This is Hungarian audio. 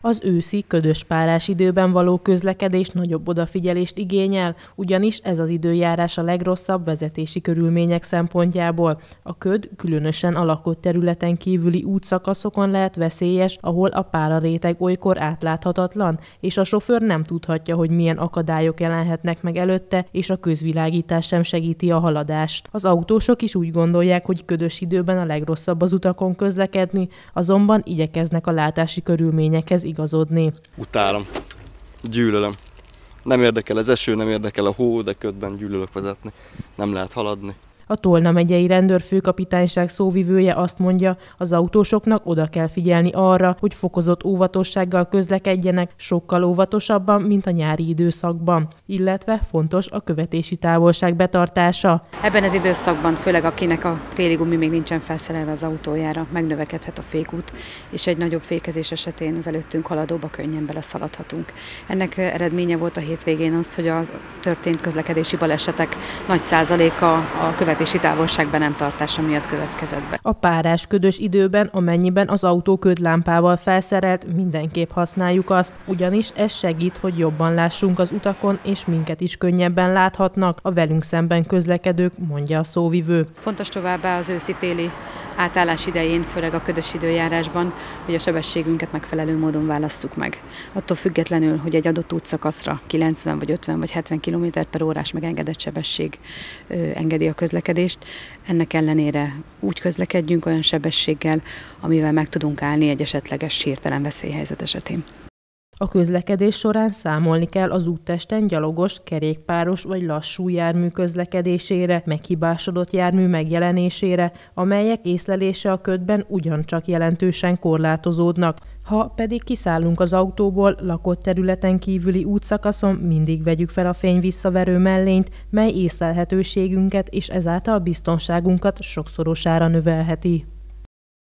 Az őszi, ködös párás időben való közlekedés nagyobb odafigyelést igényel, ugyanis ez az időjárás a legrosszabb vezetési körülmények szempontjából. A köd különösen a lakott területen kívüli útszakaszokon lehet veszélyes, ahol a páraréteg olykor átláthatatlan, és a sofőr nem tudhatja, hogy milyen akadályok jelenhetnek meg előtte, és a közvilágítás sem segíti a haladást. Az autósok is úgy gondolják, hogy ködös időben a legrosszabb az utakon közlekedni, azonban igyekeznek a látási körülményekhez igazodni. Utálom. Gyűlölöm. Nem érdekel az eső, nem érdekel a hó, de ködben gyűlölök vezetni. Nem lehet haladni. A Tolna megyei rendőrfőkapitányság szóvivője azt mondja, az autósoknak oda kell figyelni arra, hogy fokozott óvatossággal közlekedjenek, sokkal óvatosabban, mint a nyári időszakban, illetve fontos a követési távolság betartása. Ebben az időszakban, főleg akinek a téli gumi még nincsen felszerelve az autójára, megnövekedhet a fékút, és egy nagyobb fékezés esetén az előttünk haladóba könnyen beleszaladhatunk. Ennek eredménye volt a hétvégén az, hogy a történt közlekedési balesetek nagy százaléka a követési vezetési távolság nem tartása miatt következett be. A párás ködös időben, amennyiben az autó ködlámpával felszerelt, mindenképp használjuk azt, ugyanis ez segít, hogy jobban lássunk az utakon, és minket is könnyebben láthatnak a velünk szemben közlekedők, mondja a szóvivő. Fontos továbbá az őszi-téli átállás idején, főleg a ködös időjárásban, hogy a sebességünket megfelelő módon válasszuk meg. Attól függetlenül, hogy egy adott útszakaszra 90 vagy 50 vagy 70 km per órás megengedett sebesség engedi a közlekedést, ennek ellenére úgy közlekedjünk olyan sebességgel, amivel meg tudunk állni egy esetleges hirtelen veszélyhelyzet esetén. A közlekedés során számolni kell az úttesten gyalogos, kerékpáros vagy lassú jármű közlekedésére, meghibásodott jármű megjelenésére, amelyek észlelése a ködben ugyancsak jelentősen korlátozódnak. Ha pedig kiszállunk az autóból, lakott területen kívüli útszakaszon mindig vegyük fel a fény visszaverő mellényt, mely észlelhetőségünket és ezáltal biztonságunkat sokszorosára növelheti.